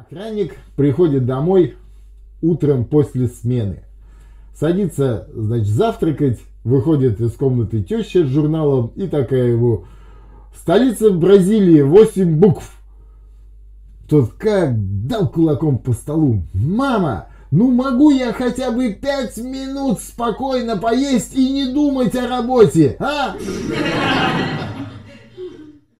Охранник приходит домой утром после смены. Садится, значит, завтракать, выходит из комнаты теща с журналом и такая его «Столица Бразилии, 8 букв». Тот как дал кулаком по столу. «Мама, ну могу я хотя бы пять минут спокойно поесть и не думать о работе, а?»